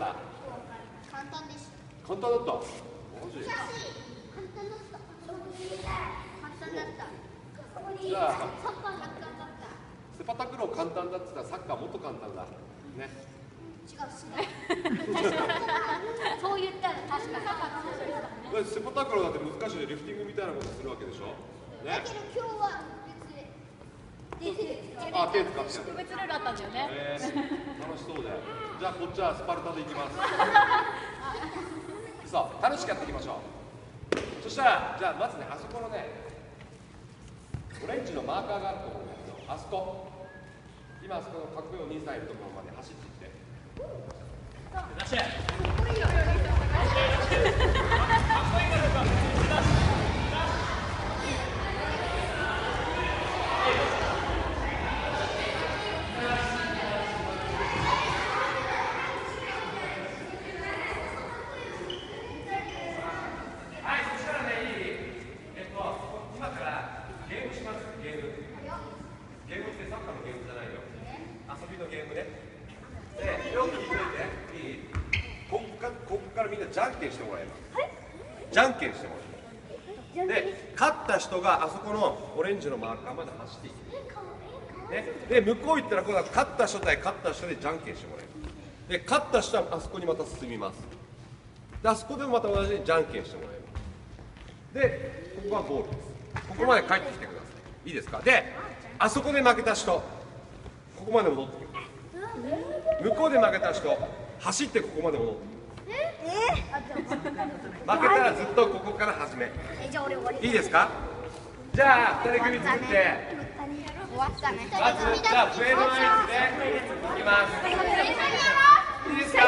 った。簡単でした簡単だったマジ簡単だった簡単だったじゃあサッカー簡単だったセパタクロー簡単だって言ったらサッカーもっと簡単だね違うしない。そう言ったら確かにサッカーの話だだってセパタクローだって難しい。でリフティングみたい。なことするわけでしょねだけど今日は別であ手使って特別ルールあったんだよねえー、楽しそうで。じゃあこっちはスパルタでいきます。そう楽しくやっていきましょう。そしたらじゃあまずねあそこのねオレンジのマーカーがあると思うんだけどあそこ。今あそこのかっこいいお兄さんいるところまで走っていって。はいそしたらねいいえっと今からゲームしますゲームゲームってサッカーのゲームじゃないよ。遊びのゲームねでよく聞いといていいこっかこっからみんなじゃんけんしてもらいます。じゃんけんしてもらいます。で勝った人があそこのオレンジのマーカーまで走っていくね、で向こう行ったら今度は勝った人対勝った人でじゃんけんしてもらいますで勝った人はあそこにまた進みます。であそこでもまた同じにじゃんけんしてもらいますでここはゴールです。ここまで帰ってきてくださいいいですか？であそこで負けた人ここまで戻ってくる。向こうで負けた人走ってここまで戻ってくる。負けたらずっとここから始め。いいですか？じゃあ2人組作って。終わったね。まずじゃあ笛の合図でいきます。いいですか？